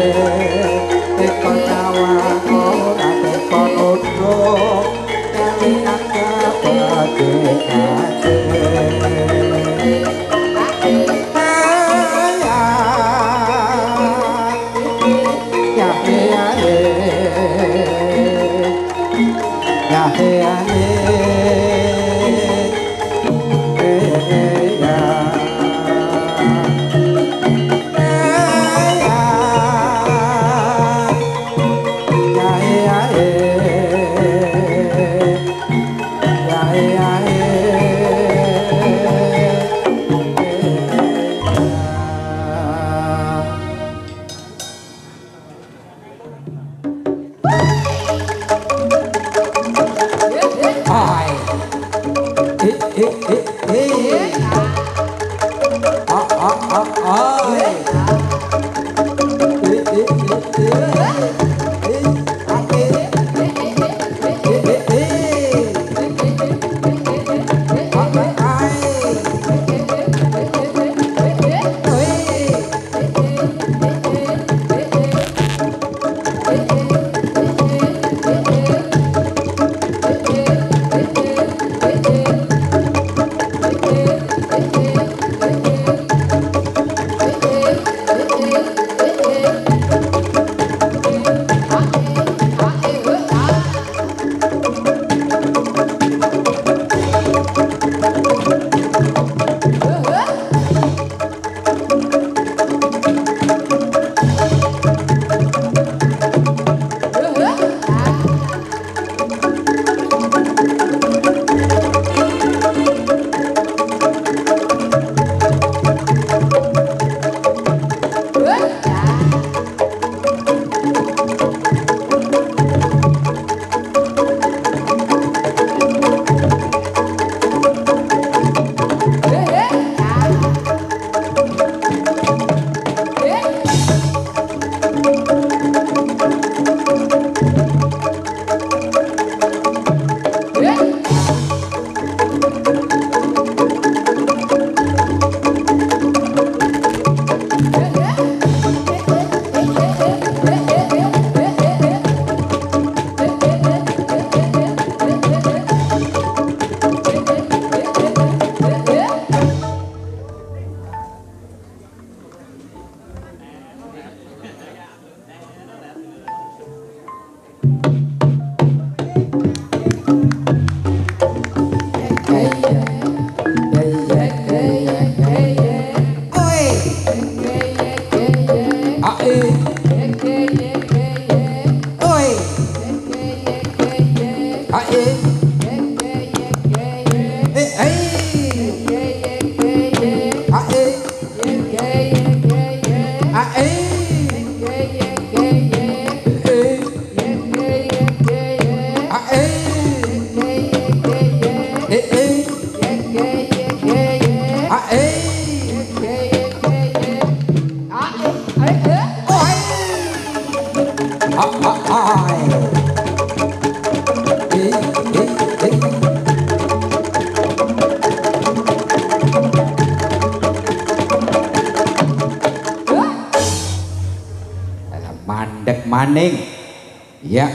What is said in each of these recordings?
về ê ê ê. Ê ê ê ê ê ê ê ê mandek maning. Ya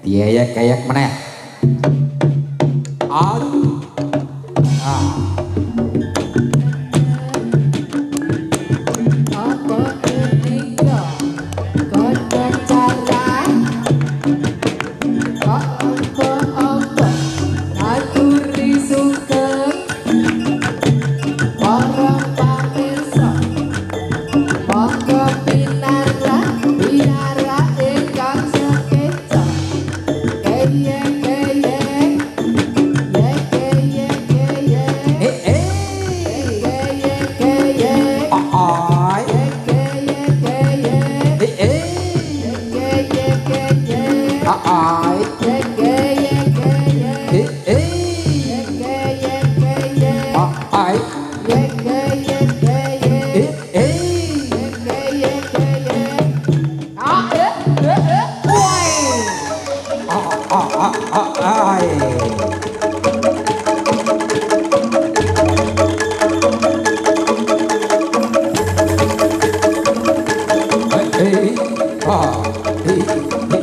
biaya kayak meneh. Aduh. 아, 아, 아.